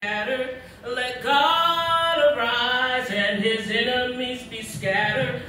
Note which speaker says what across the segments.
Speaker 1: Let God arise and his enemies be scattered.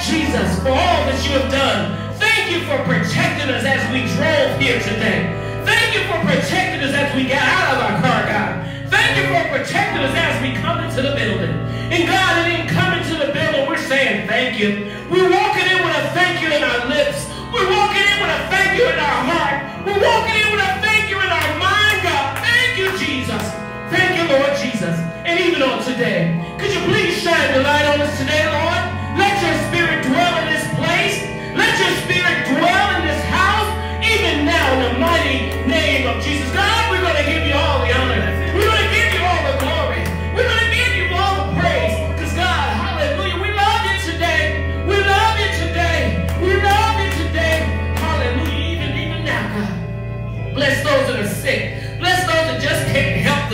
Speaker 1: Jesus, for all that you have done. Thank you for protecting us as we drove here today. Thank you for protecting us as we got out of our car, God. Thank you for protecting us as we come into the building. And God, it didn't come into the building, we're saying thank you. We're walking in with a thank you in our lips. We're walking in with a thank you in our heart. We're walking in with a thank you in our mind, God. Thank you, Jesus. Thank you, Lord Jesus. And even on today, could you please shine the light on us today, Lord?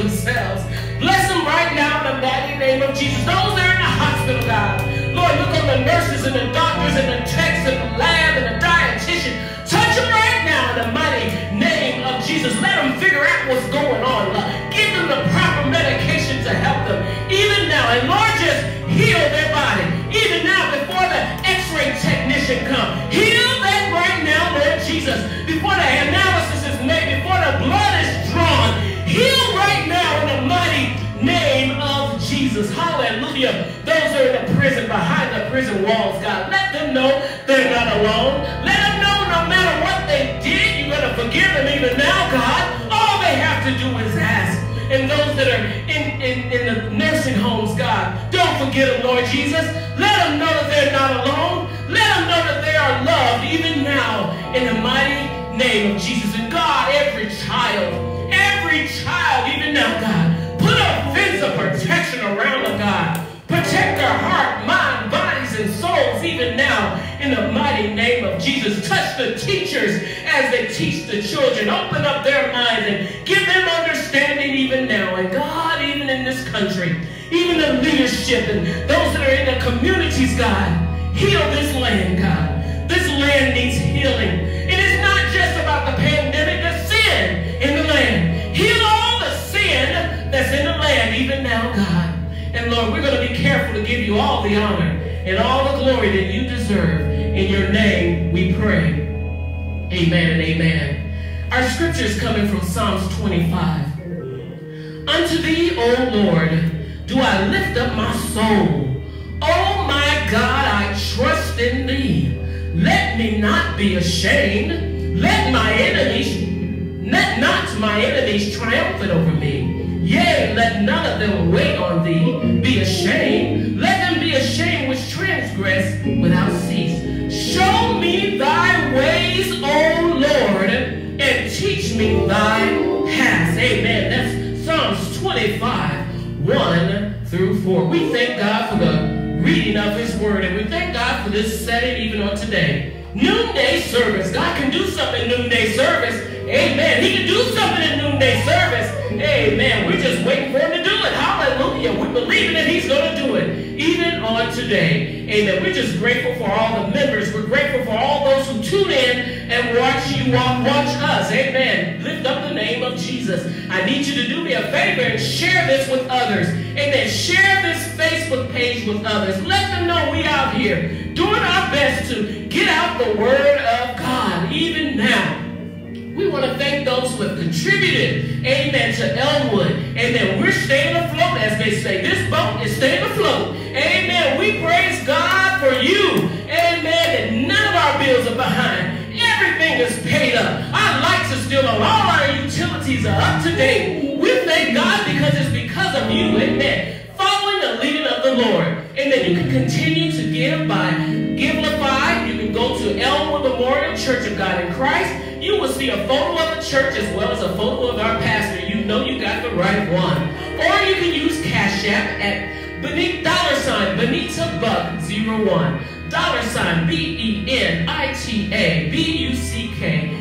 Speaker 1: Themselves. Bless them right now in the mighty name of Jesus. Those that are in the hospital, God. Lord, look on the nurses and the doctors and the techs and the lab and the dietitian. Touch them right now in the mighty name of Jesus. Let them figure out what's going on. Lord. Give them the proper medication to help them. Even now, and Lord, just heal their body. Even now, before the x-ray technician come. Heal that right now, Lord Jesus. Before the analysis is made, before the blood is drawn. Heal right now in the mighty name of Jesus. Hallelujah. Those are in the prison, behind the prison walls, God, let them know they're not alone. Let them know no matter what they did, you're going to forgive them even now, God. All they have to do is ask. And those that are in, in, in the nursing homes, God, don't forget them, Lord Jesus. Let them know that they're not alone. Let them know that they are loved even now in the mighty name of Jesus. And God, even now in the mighty name of Jesus. Touch the teachers as they teach the children. Open up their minds and give them understanding even now. And God, even in this country, even the leadership and those that are in the communities, God, heal this land, God. This land needs healing. And it's not just about the pandemic, the sin in the land. Heal all the sin that's in the land even now, God. And Lord, we're going to be careful to give you all the honor and all the glory that you deserve. In your name we pray. Amen and amen. Our scripture is coming from Psalms 25. Unto thee, O Lord, do I lift up my soul. O my God, I trust in thee. Let me not be ashamed. Let my enemies, let not my enemies triumphant over me. Yea, let none of them wait on thee. Be ashamed. Let them be ashamed transgress without cease. Show me thy ways, O Lord, and teach me thy paths. Amen. That's Psalms 25, 1 through 4. We thank God for the reading of his word, and we thank God for this setting even on today. Noonday service. God can do something in noonday service. Amen. He can do something in noonday service. Amen. We're just waiting for him to do it. Hallelujah. We believe that he's going to do it. Even on today. Amen. We're just grateful for all the members. We're grateful for all those who tune in and watch you watch, watch us. Amen. Lift up the name of Jesus. I need you to do me a favor and share this with others. Amen. Share this Facebook page with others. Let them know we out here doing our best to get out the word of. We want to thank those who have contributed, amen, to Elmwood. Amen. We're staying afloat, as they say. This boat is staying afloat. Amen. We praise God for you. Amen. And none of our bills are behind. Everything is paid up. Our lights are still on. All our utilities are up to date. We thank God because it's because of you. Amen. Following the leading of the Lord. Amen. You can continue to give by Givelify. You can go to Elmwood Memorial Church of God in Christ you will see a photo of the church as well as a photo of our pastor. You know you got the right one. Or you can use Cash App at Benita, dollar sign, Benita Buck 01. Dollar sign, B-E-N-I-T-A, B-U-C-K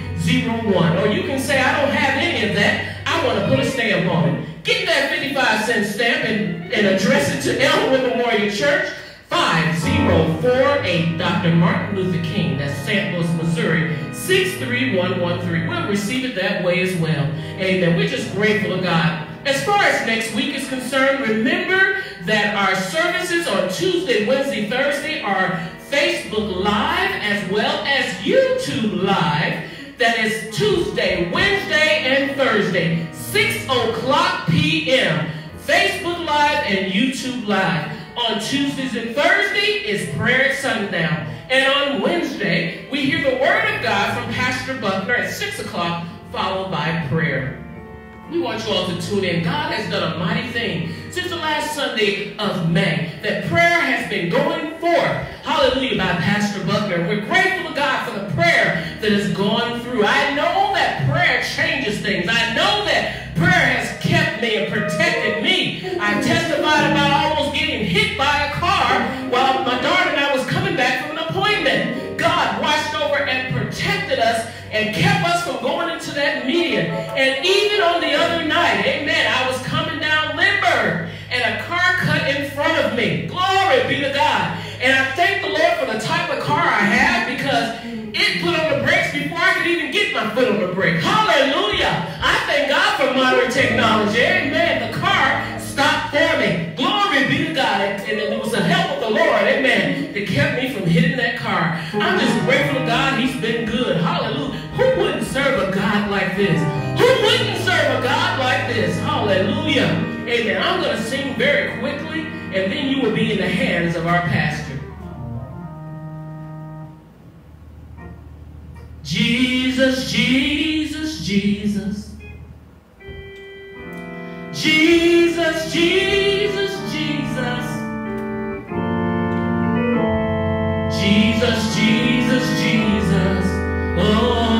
Speaker 1: 01. Or you can say, I don't have any of that. I want to put a stamp on it. Get that 55 cent stamp and, and address it to Elmwood Memorial Church, 5048 Dr. Martin Luther King, that's St. Louis, Missouri, 63113. We'll receive it that way as well. Amen. We're just grateful to God. As far as next week is concerned, remember that our services on Tuesday, Wednesday, Thursday are Facebook Live as well as YouTube Live. That is Tuesday, Wednesday, and Thursday, 6 o'clock p.m. Facebook Live and YouTube Live. On Tuesdays and Thursday is prayer at sundown. And on Wednesday, we hear the word of God from Pastor Buckner at 6 o'clock, followed by prayer. We want you all to tune in. God has done a mighty thing since the last Sunday of May. That prayer has been going forth. Hallelujah by Pastor Buckner. We're grateful to God for the prayer that has gone through. I and kept us from going into that meeting. And even on the other night, amen, I was coming down Lindbergh and a car cut in front of me. Glory be to God. And I thank the Lord for the type of car I have because it put on the brakes before I could even get my foot on the brake. Hallelujah. I thank God for modern technology. Amen. The car stopped for me. Glory be to God. And it was the help of the Lord, amen, that kept me from hitting that car. I'm just grateful to God. He's been good. Hallelujah. Who wouldn't serve a God like this? Who wouldn't serve a God like this? Hallelujah. Amen. I'm going to sing very quickly, and then you will be in the hands of our pastor. Jesus, Jesus, Jesus. Jesus, Jesus, Jesus. Jesus, Jesus, Jesus. Oh,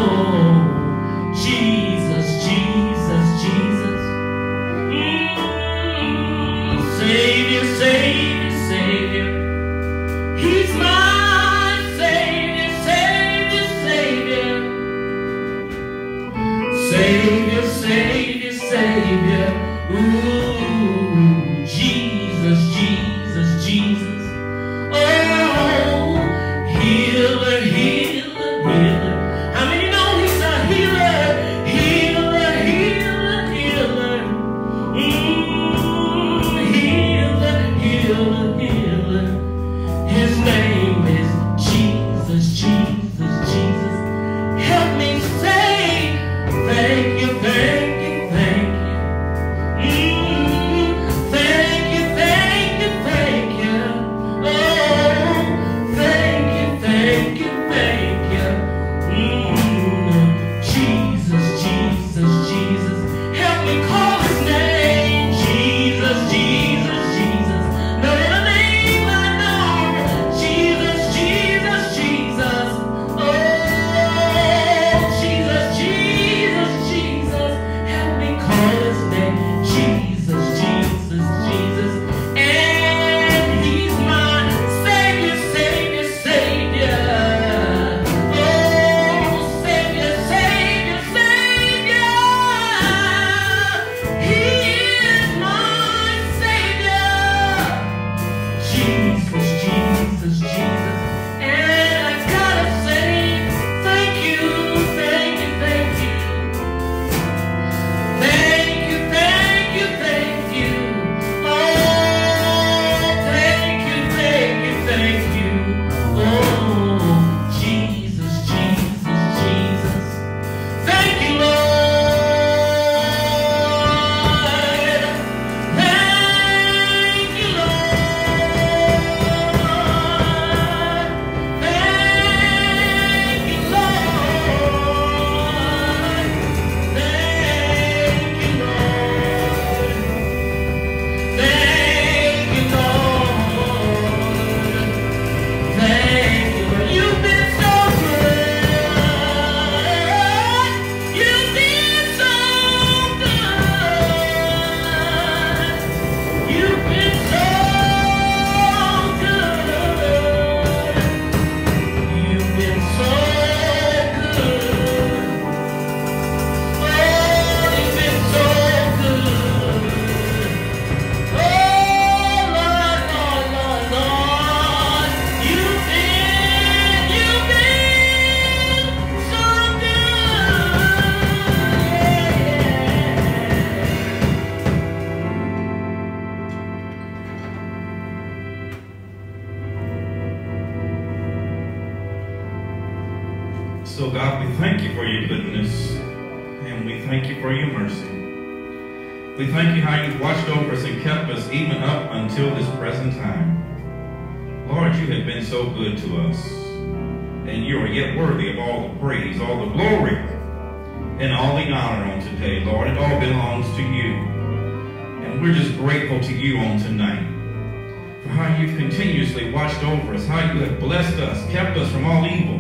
Speaker 2: continuously watched over us, how you have blessed us, kept us from all evil,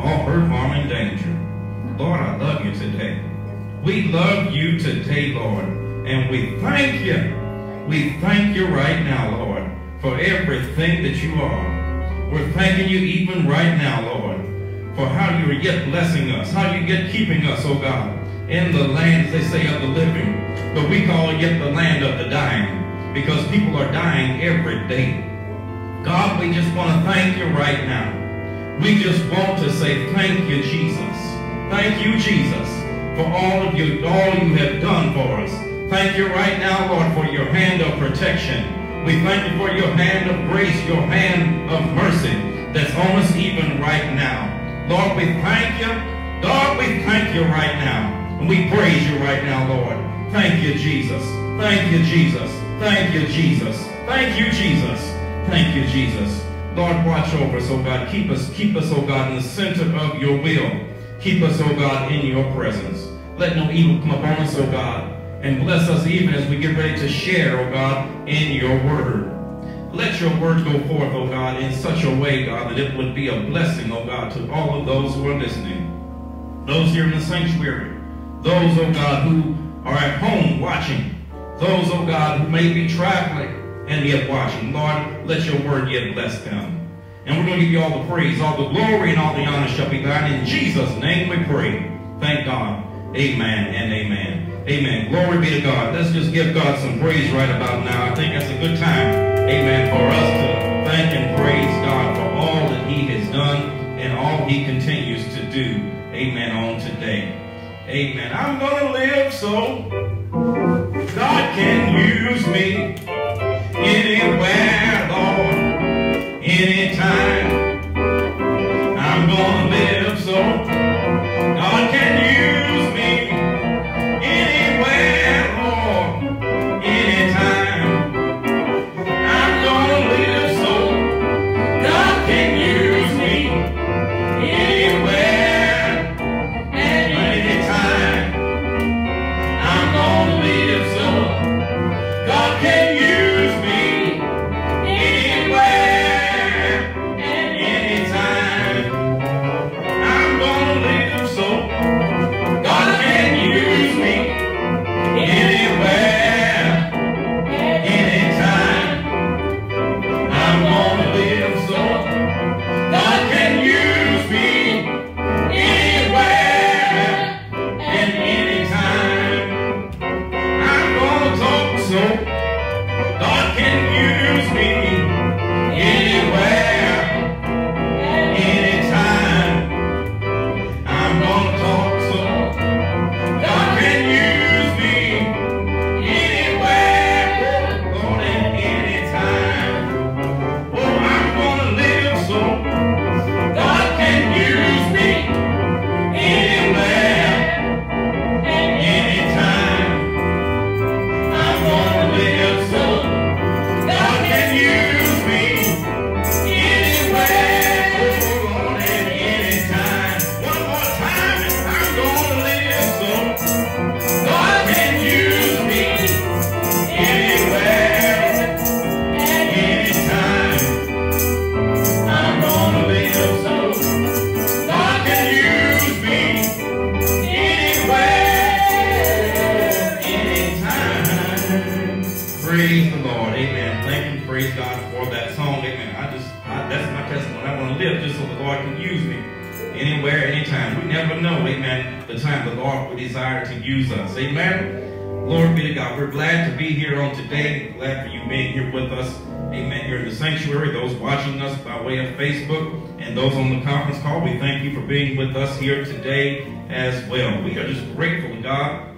Speaker 2: all hurt, harm, and danger. Lord, I love you today. We love you today, Lord, and we thank you. We thank you right now, Lord, for everything that you are. We're thanking you even right now, Lord, for how you are yet blessing us, how you yet keeping us, oh God, in the land, as they say, of the living. But we call it yet the land of the dying because people are dying every day. God, we just want to thank you right now. We just want to say thank you, Jesus. Thank you, Jesus, for all of you, all you have done for us. Thank you right now, Lord, for your hand of protection. We thank you for your hand of grace, your hand of mercy that's on us even right now. Lord, we thank you. God, we thank you right now. And we praise you right now, Lord. Thank you, Jesus. Thank you, Jesus. Thank you, Jesus. Thank you, Jesus. Thank you, Jesus. Lord, watch over us, oh God. Keep us, keep us, oh God, in the center of your will. Keep us, oh God, in your presence. Let no evil come upon us, oh God. And bless us even as we get ready to share, oh God, in your word. Let your word go forth, oh God, in such a way, God, that it would be a blessing, oh God, to all of those who are listening. Those here in the sanctuary. Those, oh God, who are at home watching. Those, oh God, who may be traveling and yet watching. Lord, let your word yet bless them. And we're going to give you all the praise, all the glory, and all the honor shall be thine. In Jesus' name we pray. Thank God. Amen and amen. Amen. Glory be to God. Let's just give God some praise right about now. I think that's a good time, amen, for us to thank and praise God for all that he has done and all he continues to do. Amen on today. Amen. I'm going to live so God can use me anywhere, Facebook, and those on the conference call, we thank you for being with us here today as well. We are just grateful to God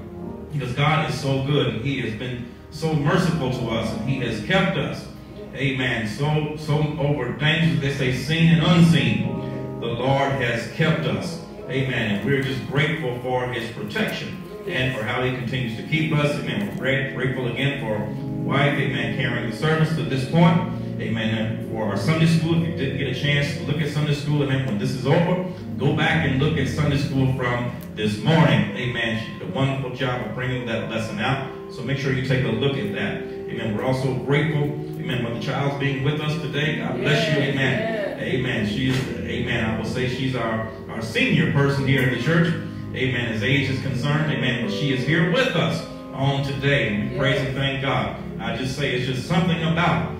Speaker 2: because God is so good and He has been so merciful to us and He has kept us. Amen. So, so over dangers, they say seen and unseen. The Lord has kept us. Amen. And we're just grateful for his protection and for how he continues to keep us. Amen. We're grateful again for wife, amen, carrying the service to this point. Amen. For our Sunday school, if you didn't get a chance to look at Sunday school, amen, when this is over, go back and look at Sunday school from this morning. Amen. She did a wonderful job of bringing that lesson out. So make sure you take a look at that. Amen. We're also grateful, amen, for the child's being with us today. God bless you. Amen. Amen. She's, amen. I will say she's our, our senior person here in the church. Amen. As age is concerned, amen. But she is here with us on today. And we praise and thank God. I just say it's just something about,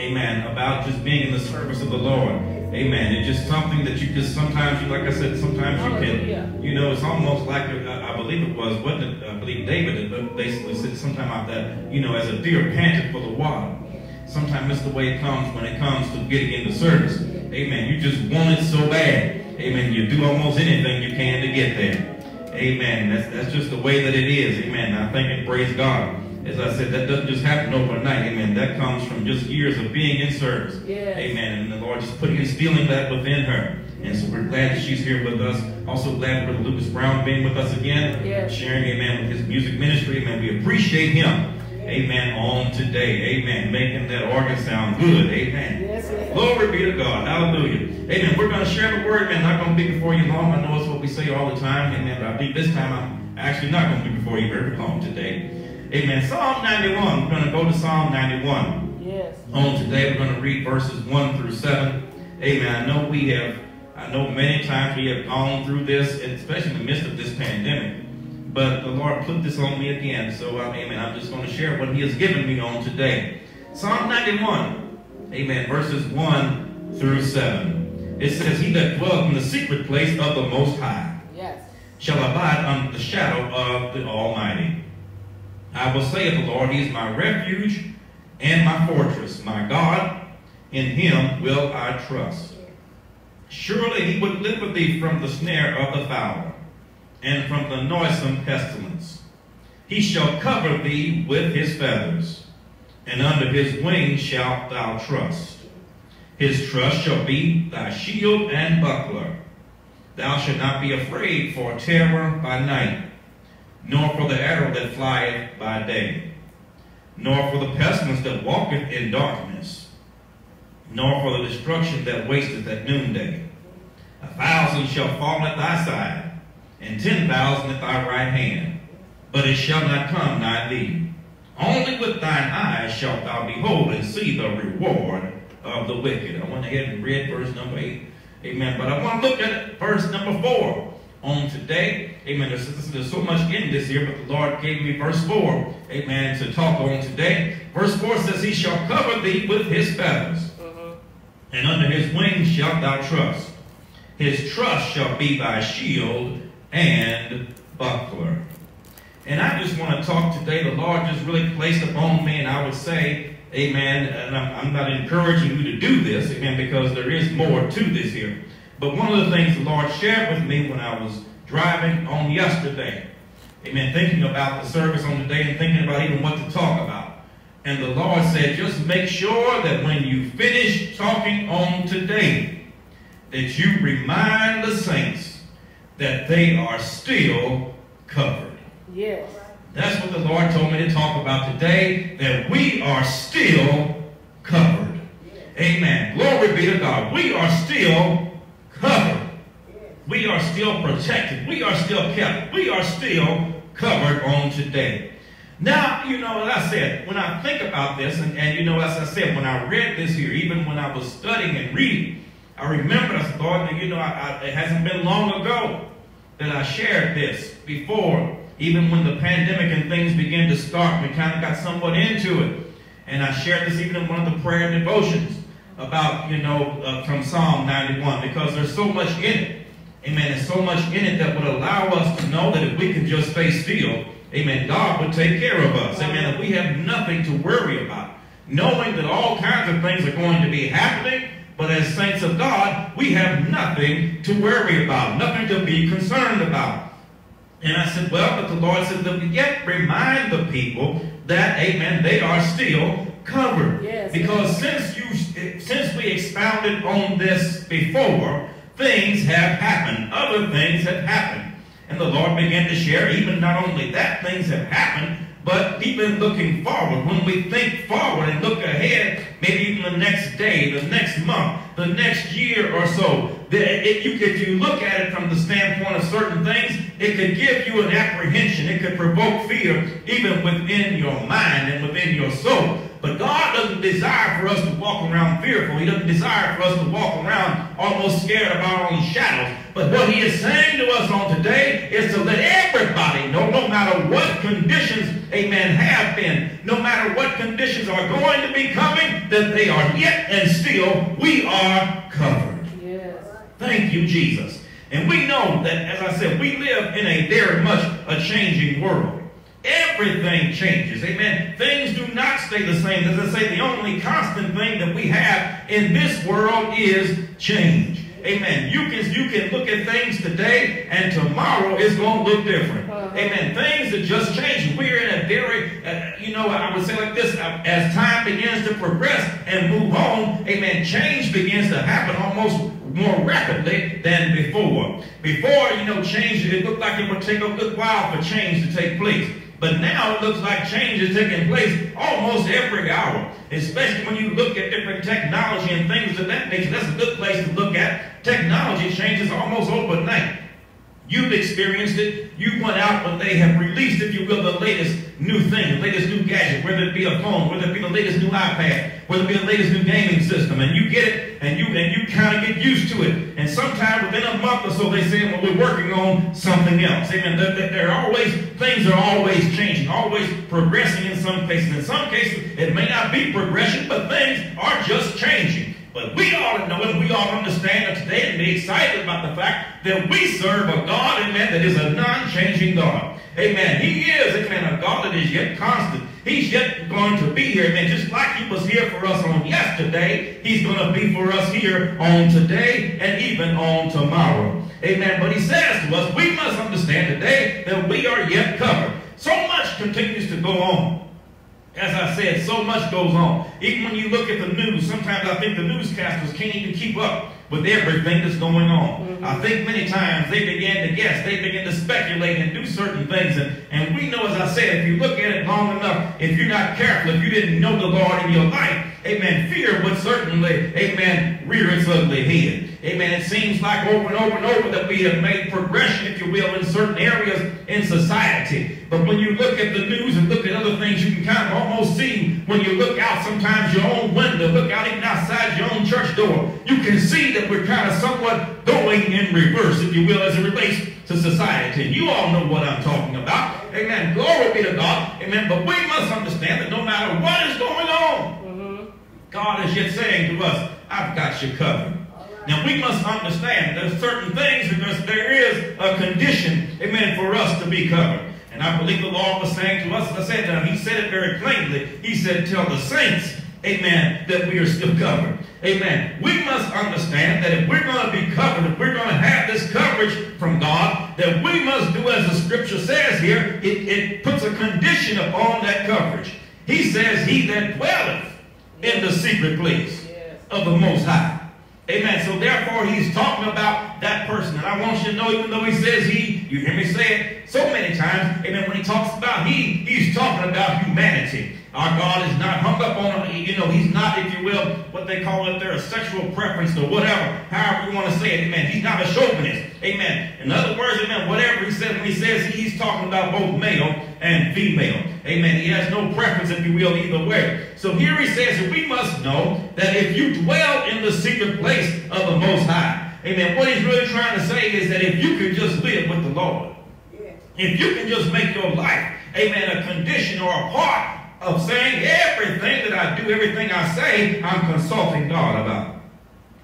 Speaker 2: amen, about just being in the service of the Lord. Amen. It's just something that you just sometimes, you like I said, sometimes you can, you know, it's almost like, uh, I believe it was, wasn't? I believe David basically said sometime out that, you know, as a deer panted for the water. Sometimes it's the way it comes when it comes to getting into service. Amen. You just want it so bad. Amen. You do almost anything you can to get there. Amen. That's, that's just the way that it is. Amen. I thank and praise God. As I said, that doesn't just happen overnight. Amen. That comes from just years of being in service.
Speaker 1: Yes.
Speaker 2: Amen. And the Lord just putting instilling that within her. And so we're glad that she's here with us. Also glad for Lucas Brown being with us again.
Speaker 1: Yes.
Speaker 2: Sharing, amen, with his music ministry. Amen. We appreciate him. Amen. On today. Amen. Making that organ sound good. Amen.
Speaker 1: Yes, yes.
Speaker 2: Glory be to God. Hallelujah. Amen. We're going to share the word. Amen. Not going to be before you long. I know it's what we say all the time. Amen. But I think this time I'm actually not going to be before you very long today. Amen. Psalm 91. We're going to go to Psalm 91.
Speaker 1: Yes.
Speaker 2: On today, we're going to read verses 1 through 7. Amen. I know we have, I know many times we have gone through this, especially in the midst of this pandemic. But the Lord put this on me again. So, I mean, I'm just going to share what He has given me on today. Psalm 91. Amen. Verses 1 through 7. It says, He that dwelleth in the secret place of the Most High
Speaker 1: Yes.
Speaker 2: shall abide under the shadow of the Almighty. I will say of the Lord, He is my refuge and my fortress, my God. In Him will I trust. Surely He would deliver thee from the snare of the fowler and from the noisome pestilence. He shall cover thee with His feathers, and under His wings shalt thou trust. His trust shall be thy shield and buckler. Thou shalt not be afraid for terror by night, nor for the arrow that flieth by day, nor for the pestilence that walketh in darkness, nor for the destruction that wasteth at noonday. A thousand shall fall at thy side, and ten thousand at thy right hand, but it shall not come nigh thee. Only with thine eyes shalt thou behold and see the reward of the wicked. I went ahead and read verse number 8. Amen. But I want to look at verse number 4 on today. Amen. There's, there's so much in this here, but the Lord gave me verse 4. Amen. To talk on today. Verse 4 says, He shall cover thee with his feathers, mm-hmm. and under his wings shalt thou trust. His trust shall be thy shield and buckler. And I just want to talk today. The Lord just really placed upon me, and I would say, Amen. And I'm, I'm not encouraging you to do this, amen, because there is more to this here. But one of the things the Lord shared with me when I was driving on yesterday, amen, thinking about the service on today and thinking about even what to talk about. And the Lord said, just make sure that when you finish talking on today, that you remind the saints that they are still covered.
Speaker 1: Yes.
Speaker 2: That's what the Lord told me to talk about today, that we are still covered. Amen. Glory be to God. We are still covered. We are still protected. We are still kept. We are still covered on today. Now, you know, as I said, when I think about this, and, and you know, as I said, when I read this here, even when I was studying and reading, I remember, I said, Lord, you know, I, I, it hasn't been long ago that I shared this before even when the pandemic and things began to start, we kind of got somewhat into it. And I shared this even in one of the prayer devotions about, you know, uh, from Psalm 91, because there's so much in it. Amen. There's so much in it that would allow us to know that if we could just stay still, amen, God would take care of us. Amen. That we have nothing to worry about. Knowing that all kinds of things are going to be happening, but as saints of God, we have nothing to worry about, nothing to be concerned about. And I said, well, but the Lord said, yet remind the people that, amen, they are still covered.
Speaker 1: Yes.
Speaker 2: Because since you since we expounded on this before, things have happened. Other things have happened. And the Lord began to share, even not only that things have happened, but even looking forward, when we think forward and look ahead, maybe even the next day, the next month, the next year or so, it, you, if you look at it from the standpoint of certain things, it could give you an apprehension. It could provoke fear even within your mind and within your soul. But God doesn't desire for us to walk around fearful. He doesn't desire for us to walk around almost scared of our own shadows. But what he is saying to us on today is to let everybody know, no matter what conditions, amen, have been, no matter what conditions are going to be coming, that they are yet and still, we are covered. Yes. Thank you, Jesus. And we know that, as I said, we live in a very much a changing world. Everything changes. Amen. Things do not stay the same. As I say, the only constant thing that we have in this world is change. Amen. You can you can look at things today and tomorrow is going to look different. Uh-huh. Amen. Things are just changing. We're in a very, uh, you know, I would say like this: uh, as time begins to progress and move on, amen. Change begins to happen almost more rapidly than before. Before, you know, change it looked like it would take a good while for change to take place. But now it looks like change is taking place almost every hour, especially when you look at different technology and things of that nature. That's a good place to look at. Technology changes almost overnight. You've experienced it. You went out when they have released, if you will, the latest new thing, the latest new gadget, whether it be a phone, whether it be the latest new iPad, whether it be the latest new gaming system, and you get it, and you and you kind of get used to it. And sometime within a month or so, they say, well, we're working on something else. Amen. They're, they're always, things are always changing, always progressing in some cases. In some cases, it may not be progression, but things are just changing. But we ought to know and we ought to understand that today and be excited about the fact that we serve a God, amen, that is a non-changing God. Amen. He is, amen, a God that is yet constant. He's yet going to be here, amen. Just like he was here for us on yesterday, he's going to be for us here on today and even on tomorrow. Amen. But he says to us, we must understand today that we are yet covered. So much continues to go on. As I said, so much goes on. Even when you look at the news, sometimes I think the newscasters can't even keep up with everything that's going on. Mm-hmm. I think many times they begin to guess, they begin to speculate and do certain things. And, and we know, as I said, if you look at it long enough, if you're not careful, if you didn't know the Lord in your life, amen, fear would certainly, amen, rear its ugly head. Amen. It seems like over and over and over that we have made progression, if you will, in certain areas in society. But when you look at the news and look at other things, you can kind of almost see when you look out sometimes your own window, look out even outside your own church door, you can see that we're kind of somewhat going in reverse, if you will, as it relates to society. And you all know what I'm talking about. Amen. Glory be to God. Amen. But we must understand that no matter what is going on, mm-hmm. God is yet saying to us, I've got you covered. Now we must understand there's certain things because there is a condition, amen, for us to be covered. And I believe the Lord was saying to us, as I said, now he said it very plainly. He said, tell the saints, amen, that we are still covered. Amen. We must understand that if we're going to be covered, if we're going to have this coverage from God, that we must do as the scripture says here, it, it puts a condition upon that coverage. He says, he that dwelleth in the secret place of the Most High Amen. So therefore, he's talking about that person. And I want you to know, even though he says he, you hear me say it so many times, amen, when he talks about he, he's talking about humanity. Our God is not hung up on, you know, he's not, if you will, what they call it there, a sexual preference or whatever, however you want to say it, amen. He's not a chauvinist, amen. In other words, amen, whatever he says when he says he's talking about both male and female, amen. He has no preference, if you will, either way. So here he says we must know that if you dwell in the secret place of the Most High, amen, what he's really trying to say is that if you could just live with the Lord, if you can just make your life, amen, a condition or a part of saying everything that I do, everything I say, I'm consulting God about.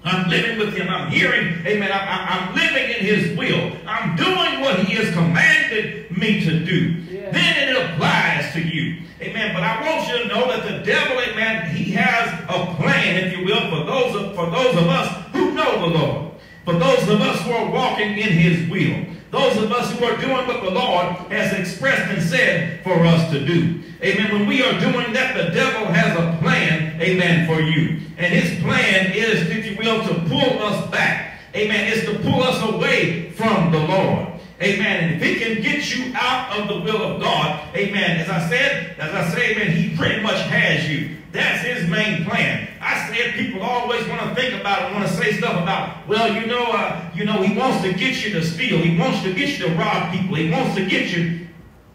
Speaker 2: I'm living with him. I'm hearing, amen. I, am living in his will. I'm doing what he has commanded me to do. Yeah. Then it applies to you. Amen. But I want you to know that the devil, amen, he has a plan, if you will, for those of, for those of us who know the Lord. For those of us who are walking in his will. Those of us who are doing what the Lord has expressed and said for us to do. Amen. When we are doing that, the devil has a plan, amen, for you. And his plan is, if you will, to pull us back amen, is to pull us away from the Lord. Amen. And if he can get you out of the will of God, amen. As I said, as I say, amen, he pretty much has you. That's his main plan. I said people always want to think about it, want to say stuff about, well, you know, uh, you know, he wants to get you to steal. He wants to get you to rob people. He wants to get you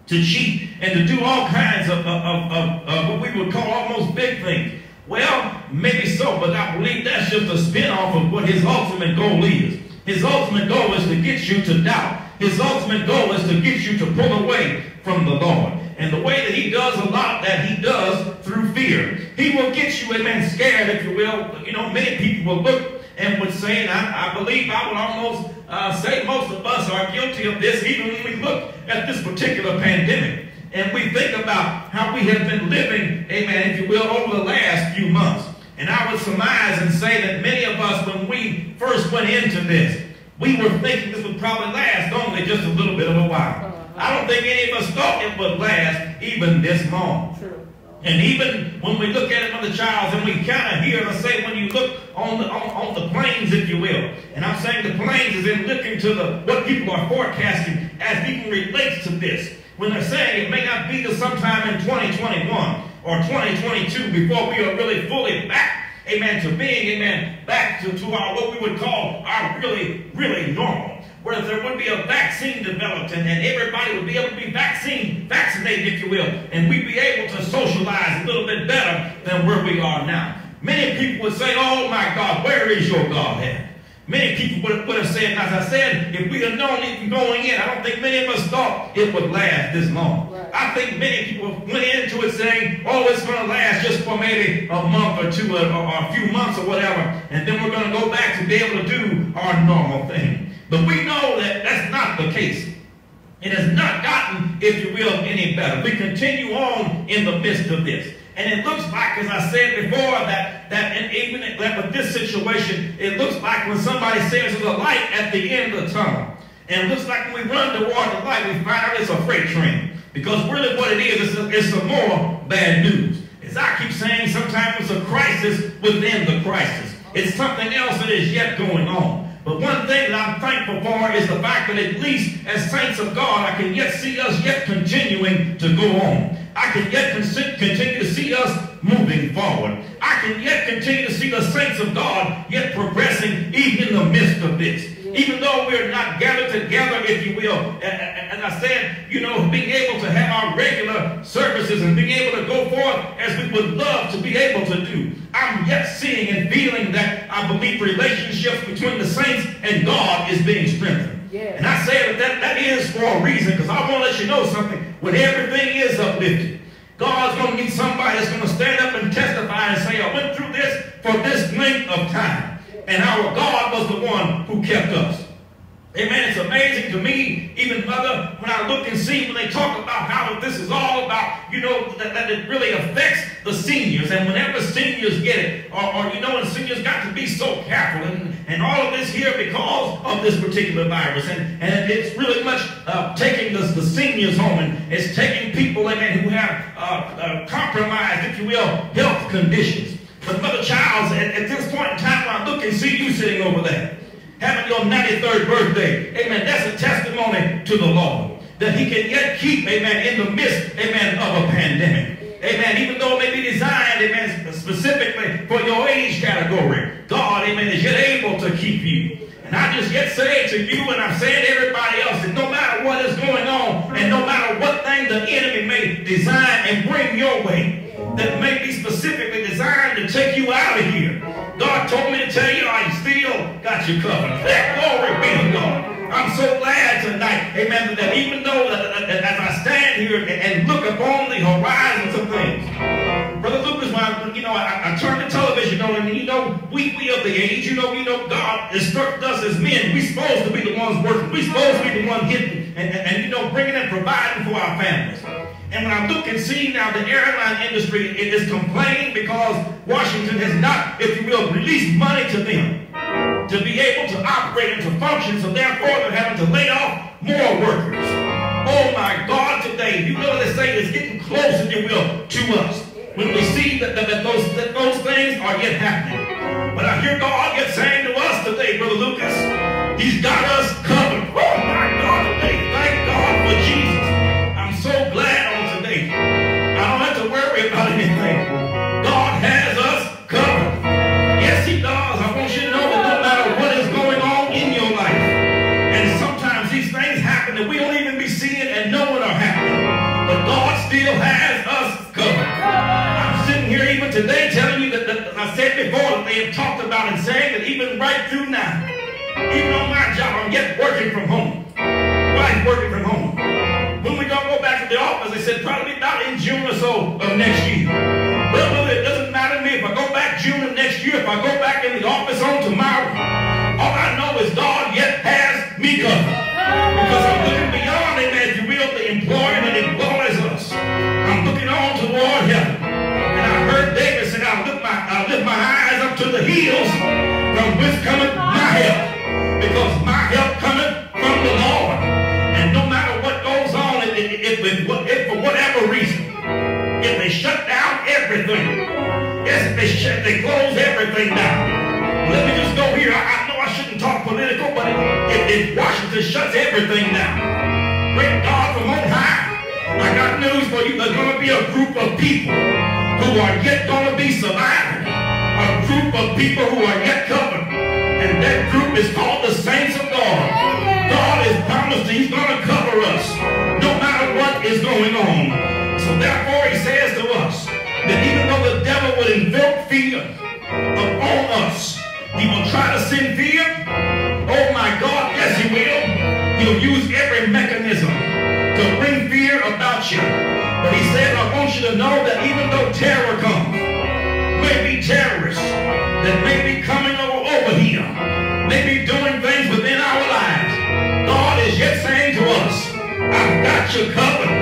Speaker 2: to cheat and to do all kinds of, of, of, of what we would call almost big things. Well, maybe so, but I believe that's just a spin-off of what his ultimate goal is. His ultimate goal is to get you to doubt. His ultimate goal is to get you to pull away from the Lord. And the way that he does a lot that he does through fear. He will get you, amen, scared, if you will. You know, many people will look and would say, and I, I believe I would almost uh, say most of us are guilty of this, even when we look at this particular pandemic. And we think about how we have been living, amen, if you will, over the last few months. And I would surmise and say that many of us, when we first went into this, we were thinking this would probably last only just a little bit of a while. Uh-huh. I don't think any of us thought it would last even this long. And even when we look at it from the child, and we kind of hear us say, when you look on the on, on, the planes, if you will, and I'm saying the planes is in looking to the what people are forecasting as even relates to this. When they're saying it may not be till sometime in 2021 or 2022 before we are really fully back amen, to being, amen, back to, to our, what we would call our really, really normal. Where there would be a vaccine developed and, and everybody would be able to be vaccine, vaccinated, if you will, and we'd be able to socialize a little bit better than where we are now. Many people would say, oh my God, where is your God at? Many people would, would have said, as I said, if we had known it going in, I don't think many of us thought it would last this long. I think many people went into it saying, oh, it's going to last just for maybe a month or two or, or, a few months or whatever, and then we're going to go back to be able to do our normal thing. But we know that that's not the case. It has not gotten, if you will, any better. We continue on in the midst of this. And it looks like, as I said before, that, that and even that with this situation, it looks like when somebody says there's a light at the end of the tunnel. And it looks like when we run toward the light, we find out it's a freight train. Because really what it is, it's some more bad news. As I keep saying, sometimes it's a crisis within the crisis. It's something else that is yet going on. But one thing that I'm thankful for is the fact that at least as saints of God, I can yet see us yet continuing to go on. I can yet continue to see us moving forward. I can yet continue to see the saints of God yet progressing even in the midst of this. Even though we're not gathered together, if you will, and I said, you know, being able to have our regular services and being able to go forth as we would love to be able to do, I'm yet seeing and feeling that I believe relationships between the saints and God is being strengthened. Yeah. And I say that, that that is for a reason because I want to let you know something. When everything is uplifted, God's going to need somebody that's going to stand up and testify and say, I went through this for this length of time. And our God was the one who kept us. Amen. It's amazing to me, even mother, when I look and see when they talk about how this is all about, you know, that, that it really affects the seniors. And whenever seniors get it, or, or you know, and seniors got to be so careful and, and all of this here because of this particular virus. And, and it's really much uh, taking the, the seniors home and it's taking people, amen, who have uh, uh, compromised, if you will, health conditions. But Mother Childs, at, at this point in time, I look and see you sitting over there having your 93rd birthday. Amen. That's a testimony to the Lord. That he can yet keep, amen, in the midst, amen, of a pandemic. Amen. Even though it may be designed, amen, specifically for your age category, God, amen, is yet able to keep you. And I just yet say to you, and I'm saying to everybody else, that no matter what is going on, and no matter what thing the enemy may design and bring your way, that may be specifically designed to take you out of here. God told me to tell you I still got you covered. Glory be to God. I'm so glad tonight, amen, that even though that, that, as I stand here and, look upon the horizons of things, Brother Lucas, when I, you know, I, I turn the television on, and you know, we, we of the age, you know, you know, God instructed us as men. We're supposed to be the ones working. We're supposed to be the ones getting and, and, and, you know, bringing and providing for our families. And when I look and see now the airline industry it is complaining because Washington has not, if you will, released money to them to be able to operate and to function, so therefore they're having to lay off more workers. Oh my God, today, you know what they say, it's getting close, if you will, to us. When we see that, that, that, those, that those things are yet happening. But I hear God yet saying to us today, Brother Lucas, oh Yet working from home. Wife working from home. When we gonna go back to the office? They said probably about in June or so of next year. Well, it doesn't matter to me if I go back June of next year, if I go back in the office on tomorrow. All I know is God yet has me covered. Because I'm looking beyond, amen, if you will, the employer that employs us. I'm looking on toward heaven. And I heard David say, I'll lift my, my eyes up to the hills from which cometh my help. Because my help cometh from the Lord. And no matter what goes on, if, if, if, if for whatever reason, if they shut down everything, yes, if they, shut, they close everything down. Let me just go here. I, I know I shouldn't talk political, but if, if Washington shuts everything down, great God from on high, I got news for you. There's going to be a group of people who are yet going to be surviving. A group of people who are yet covered. And that group is called the saints of God. God has promised He's going to cover us no matter what is going on. So therefore He says to us that even though the devil would invoke fear upon us, he will try to send fear. Oh my God, yes he will. He'll use every mechanism to bring fear about you. But he said, I want you to know that even though terror comes, maybe terrorists that may be may be doing things within our lives. God is yet saying to us, I've got you covered.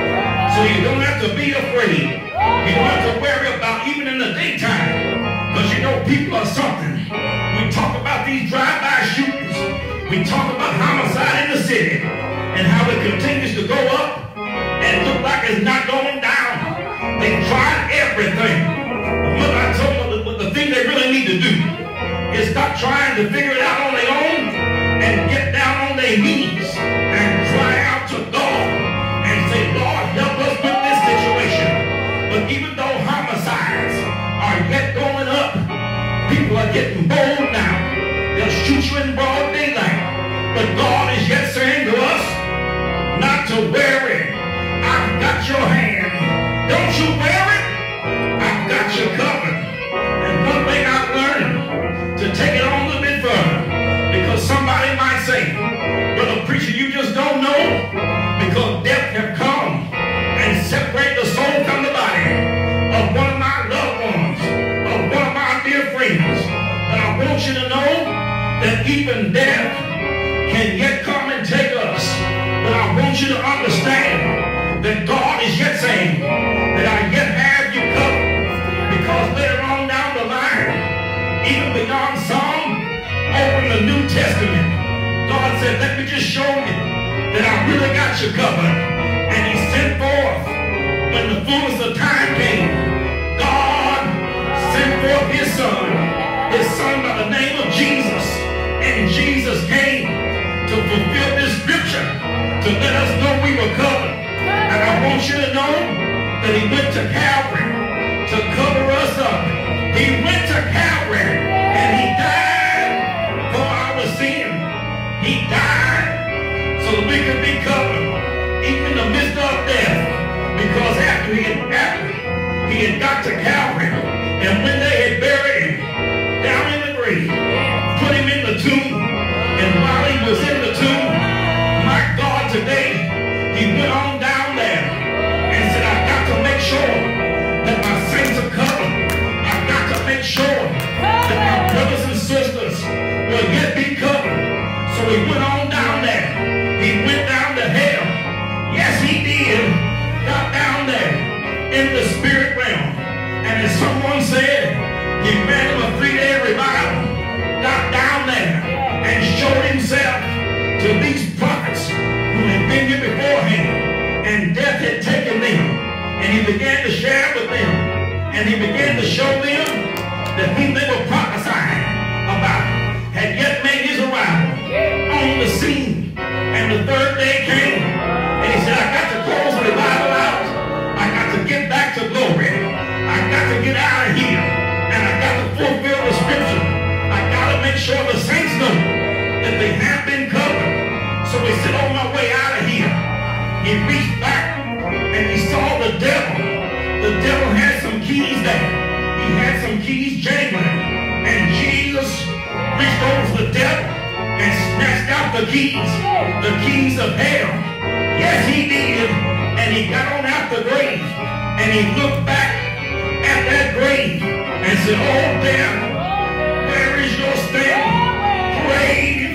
Speaker 2: So you don't have to be afraid. You don't have to worry about even in the daytime. Because you know people are something. We talk about these drive-by shootings. We talk about homicide in the city and how it continues to go up and look like it's not going down. They tried everything. But I told them the, the thing they really need to do is stop trying to figure it out on their own and get down on their knees and cry out to God and say, Lord, help us with this situation. But even though homicides are yet going up, people are getting bold now. They'll shoot you in broad daylight. But God is yet saying to us, not to worry. I've got your hand. Don't you worry. Said, let me just show you that I really got you covered. And he sent forth, when the fullness of time came, God sent forth his son, his son by the name of Jesus. And Jesus came to fulfill this scripture to let us know we were covered. And I want you to know that he went to Calvary to cover us up. He went to Calvary and he died we could be covered even in the midst of death. Because after he had, after he had got to Calvary and when they had buried him down in share with them. And he began to show them got the keys, the keys of hell. Yes, he did. And he got on out the grave. And he looked back at that grave and said, Oh, death, where is your sting? Grave,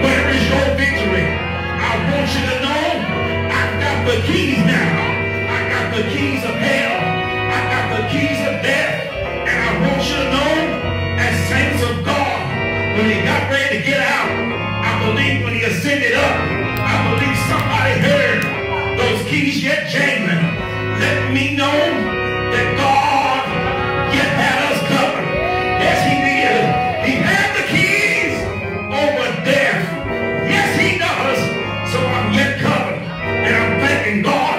Speaker 2: where is your victory? I want you to know I've got the keys now. I got the keys of hell. I got the keys of death. And I want you to know, as saints of God, when he got ready to get out, believe when he ascended up, I believe somebody heard those keys yet jangling. Let me know that God yet had us covered. Yes, he did. He had the keys over death. Yes, he does. So I'm yet covered. And I'm thanking God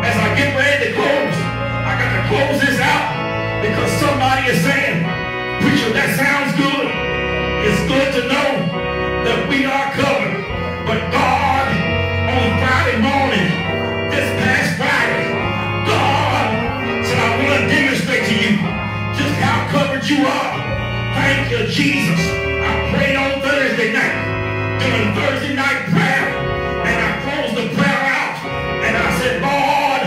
Speaker 2: as I get ready to close. I got to close this out because somebody is saying, Preacher, that sounds good. It's good to know you are. Thank you, Jesus. I prayed on Thursday night, during Thursday night prayer, and I closed the prayer out, and I said, Lord,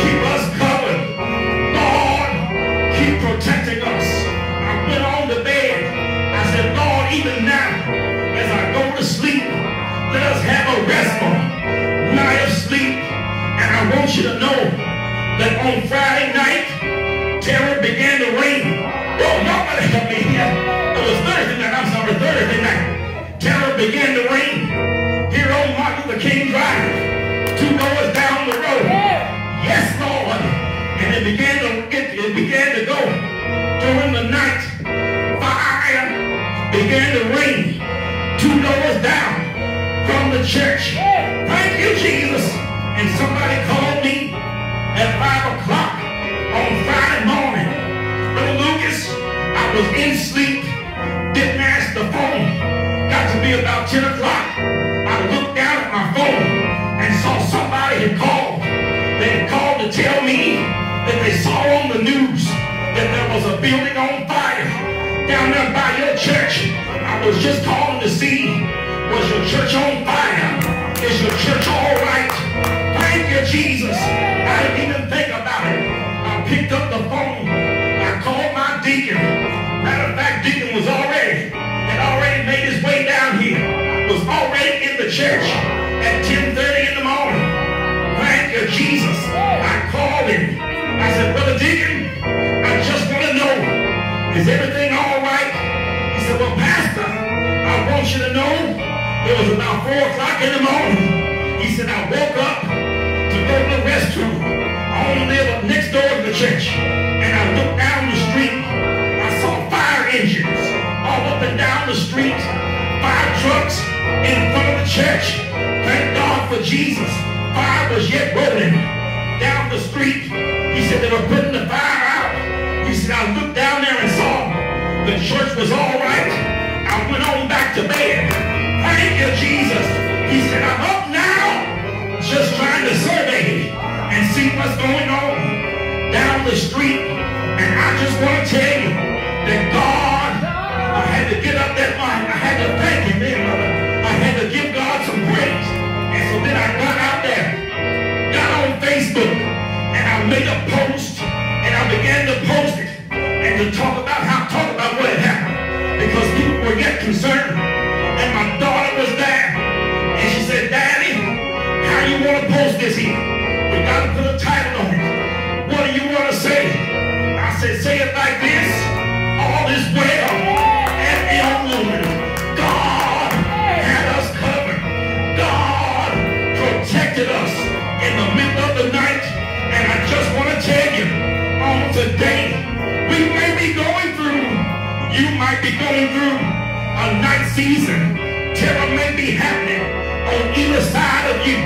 Speaker 2: keep us covered. Lord, keep protecting us. I went on the bed. I said, Lord, even now, as I go to sleep, let us have a restful night of sleep. And I want you to know that on Friday night, terror began to reign. Oh, y'all help me here. It was Thursday night, I'm sorry, Thursday night. Terror began to reign here on Martin Luther King Drive, two doors down the road. Yes, Lord. And it began to it, it began to go during the night. Fire began to rain two doors down from the church. Thank you, Jesus. And somebody called was in sleep, didn't answer the phone. Got to be about 10 o'clock. I looked down at my phone and saw somebody had called. They had called to tell me that they saw on the news that there was a building on fire down there by your church. I was just calling to see, was your church on fire? Is your church all right? Thank you, Jesus. I didn't even think about it. I picked up the phone. I called Jesus. I called him. I said, Brother Deacon, I just want to know, is everything all right? He said, well, Pastor, I want you to know it was about 4 o'clock in the morning. He said, I woke up to go to the restroom. I only live up next door to the church. And I looked down the street. I saw fire engines all up and down the street. Fire trucks in front of the church. Thank God for Jesus. Fire was yet rolling down the street. He said they were putting the fire out. He said, I looked down there and saw the church was all right. I went on back to bed. Thank you, Jesus. He said, I'm up now, just trying to survey and see what's going on down the street. And I just want to tell you that God, I had to get up that morning. I had to thank him, Facebook, and I made a post, and I began to post it, and to talk about how, talk about what had happened. Because people were yet concerned. And my daughter was there, and she said, Daddy, how do you want to post this here? We got to put a title on it. What do you want to say? I said, say it like this. All is well the. God had us covered. God protected us might be going through a night season. Terror may be happening on either side of you.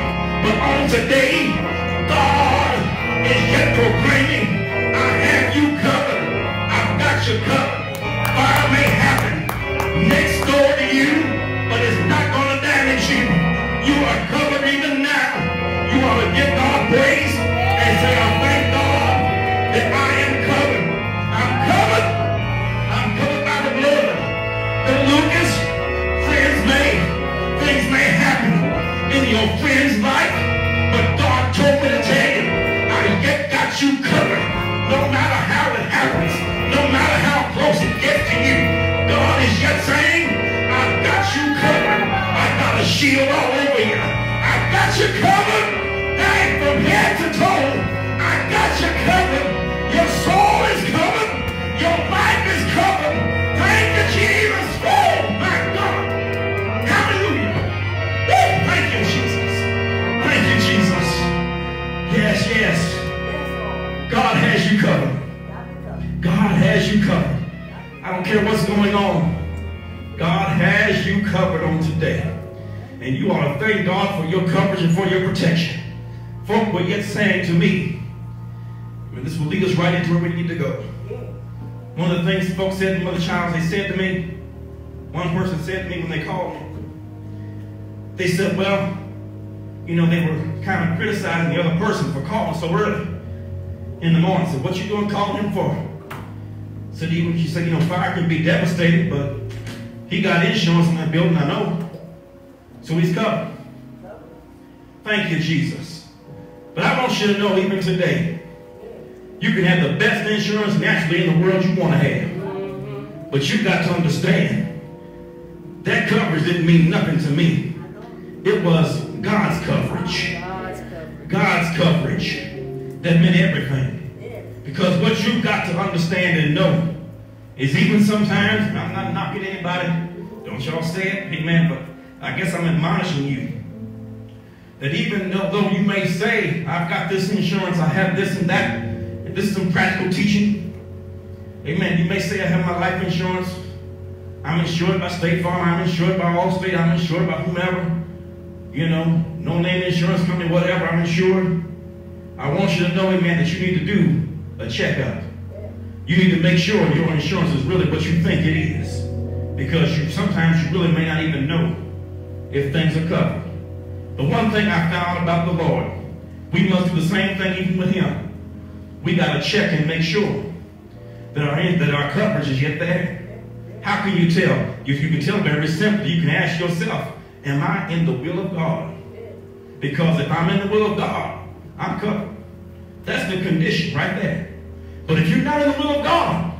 Speaker 2: But on today, God is yet proclaiming, I have you covered. I've got you covered. Fire may happen next door to you, covered. Hey, from head to toe, I got you covered. Your soul is covered. Your life is covered. Thank you, Jesus. Oh, my God. Hallelujah. Woo, Thank you, Jesus. Thank you, Jesus. Yes, yes. God has you covered. God has you covered. I don't care what's going on. God has you covered on today. And you ought to thank God for your coverage and for your protection. Folk were yet saying to me, and this will lead us right into where we need to go. One of the things folks said to Mother Childs, they said to me, one person said to me when they called me, they said, well, you know, they were kind of criticizing the other person for calling so early in the morning. Said, what you doing calling him for? Said he, she said, you know, fire can be devastating, but he got insurance in that building, I know. So he's covered. Thank you, Jesus. But I want you to know, even today, you can have the best insurance naturally in the world you want to have. But you've got to understand, that coverage didn't mean nothing to me. It was God's coverage. God's coverage that meant everything. Because what you've got to understand and know is even sometimes, and I'm not knocking anybody, don't y'all say it, amen, but I guess I'm admonishing you. That even though, you may say, I've got this insurance, I have this and that, and this is some practical teaching. Amen. You may say I have my life insurance. I'm insured by State Farm. I'm insured by Allstate. I'm insured by whomever. You know, no name insurance company, whatever. I'm insured. I want you to know, amen, that you need to do a checkup. You need to make sure your insurance is really what you think it is. Because you, sometimes you really may not even know if things are covered. The one thing I found about the Lord, we must do the same thing even with him. We got to check and make sure that our, that our coverage is yet there. How can you tell? If you can tell very simply, you can ask yourself, am I in the will of God? Because if I'm in the will of God, I'm covered. That's the condition right there. But if you're not in the will of God,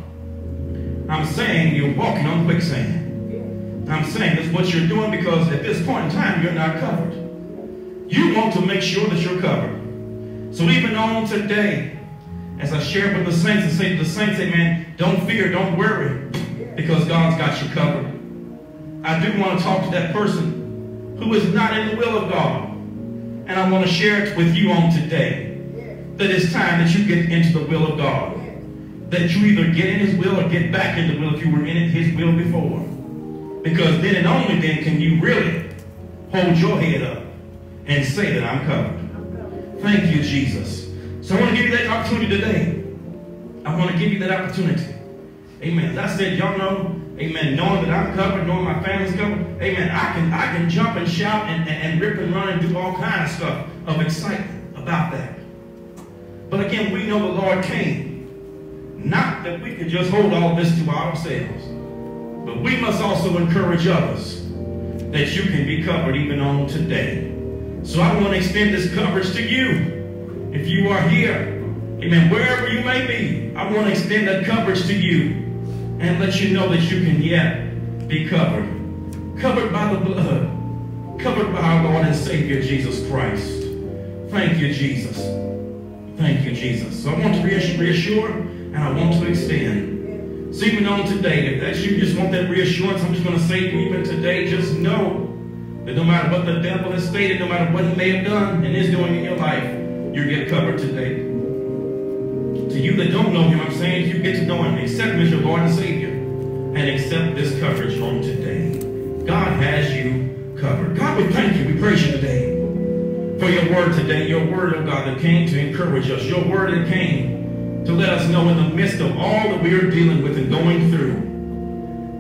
Speaker 2: I'm saying you're walking on quicksand. I'm saying that's what you're doing because at this point in time, you're not covered. You want to make sure that you're covered. So even on today, as I share with the saints and say to the saints, amen, don't fear, don't worry, because God's got you covered. I do want to talk to that person who is not in the will of God. And I want to share it with you on today. That it's time that you get into the will of God. That you either get in his will or get back in the will if you were in his will before. Because then and only then can you really hold your head up and say that I'm covered. Thank you, Jesus. So I want to give you that opportunity today. I want to give you that opportunity. Amen. As I said, y'all know, amen, knowing that I'm covered, knowing my family's covered, amen, I can I can jump and shout and, and, and rip and run and do all kinds of stuff of excitement about that. But again, we know the Lord came. Not that we can just hold all this to ourselves. But we must also encourage others that you can be covered even on today. So I want to extend this coverage to you. If you are here, amen, wherever you may be, I want to extend that coverage to you and let you know that you can yet be covered. Covered by the blood. Covered by our Lord and Savior, Jesus Christ. Thank you, Jesus. Thank you, Jesus. So I want to reassure and I want to extend. So even on today, if that's you, just want that reassurance, I'm just going to say to you even today, just know that no matter what the devil has stated, no matter what he may have done and is doing in your life, you get covered today. To you that don't know him, I'm saying you get to know him, accept him as your Lord and Savior, and accept this coverage on today. God has you covered. God, we thank you. We praise you today for your word today. Your word, oh God, that came to encourage us. Your word that came to let us know in the midst of all that we are dealing with and going through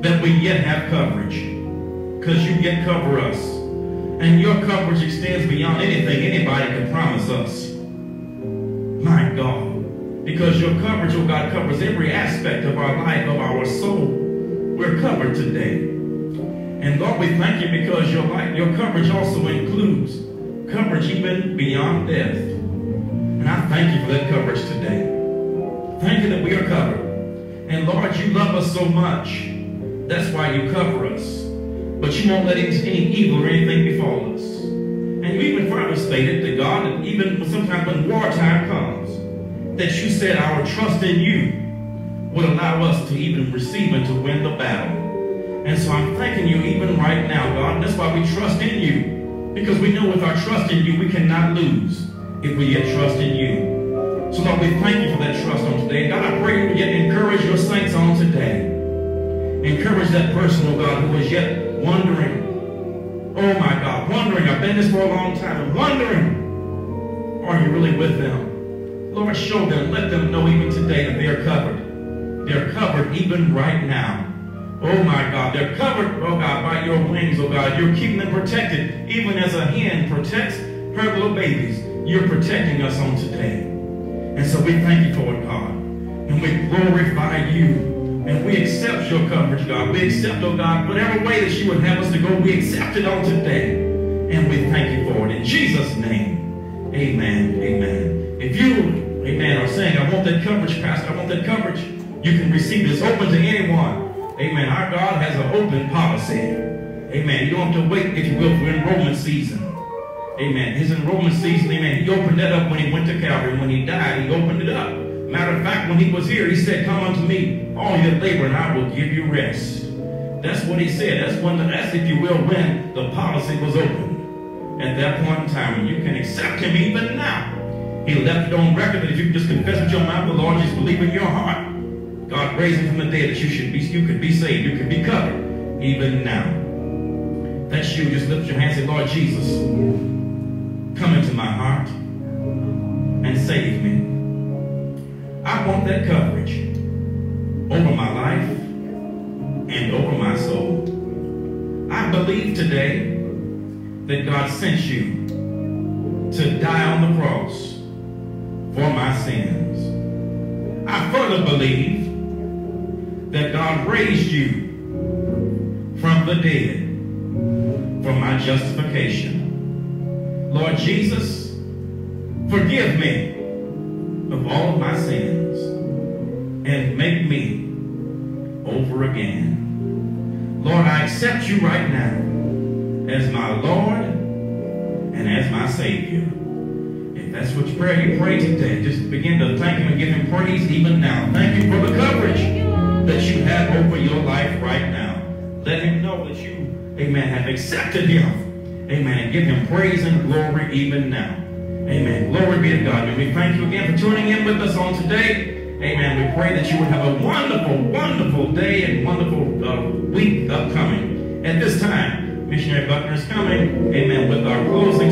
Speaker 2: that we yet have coverage because you yet cover us. And your coverage extends beyond anything anybody can promise us. My God. Because your coverage, oh God, covers every aspect of our life, of our soul. We're covered today. And Lord, we thank you because your life, your coverage also includes coverage even beyond death. And I thank you for that coverage today. Thank you that we are covered. And Lord, you love us so much. That's why you cover us. But you won't let any evil or anything befall us. And you even further stated that God, that even sometimes when wartime comes, that you said our trust in you would allow us to even receive and to win the battle. And so I'm thanking you even right now, God. That's why we trust in you. Because we know with our trust in you, we cannot lose if we yet trust in you. So Lord, we thank you for that trust on today. God, I pray you yet encourage your saints on today. Encourage that person, oh God, who is yet wondering. Oh my God, wondering. I've been this for a long time. Wondering. Are you really with them? Lord, show them. Let them know even today that they are covered. They're covered even right now. Oh my God, they're covered, oh God, by your wings, oh God. You're keeping them protected, even as a hen protects her little babies. You're protecting us on today. And so we thank you for it, God. And we glorify you. And we accept your coverage, God. We accept, oh God, whatever way that you would have us to go, we accept it on today. And we thank you for it. In Jesus' name, amen, amen. If you, amen, are saying, I want that coverage, Pastor, I want that coverage, you can receive. It's open to anyone. Amen. Our God has an open policy. Amen. You don't have to wait, if you will, for enrollment season. Amen. His enrollment season, amen. He opened that up when he went to Calvary. When he died, he opened it up. Matter of fact, when he was here, he said, Come unto me, all your labor, and I will give you rest. That's what he said. That's when the, that's if you will, when the policy was opened. At that point in time, and you can accept him even now. He left it on record that if you just confess with your mouth the Lord, just believe in your heart God raised him from the dead that you should be, you could be saved, you could be covered, even now. That's you. Just lift your hands and say, Lord Jesus, come into my heart and save me. I want that coverage over my life and over my soul. I believe today that God sent you to die on the cross for my sins. I further believe that God raised you from the dead for my justification. Lord Jesus, forgive me of all of my sins and make me over again. Lord, I accept you right now as my Lord and as my Savior. If that's what prayer you pray today, just begin to thank him and give him praise even now. Thank you for the coverage that you have over your life right now. Let him know that you, amen, have accepted him. Amen. Give him praise and glory even now. Amen. Glory be to God. And we thank you again for tuning in with us on today. Amen. We pray that you would have a wonderful, wonderful day and wonderful uh, week upcoming. At this time, Missionary Buckner is coming. Amen. With our closing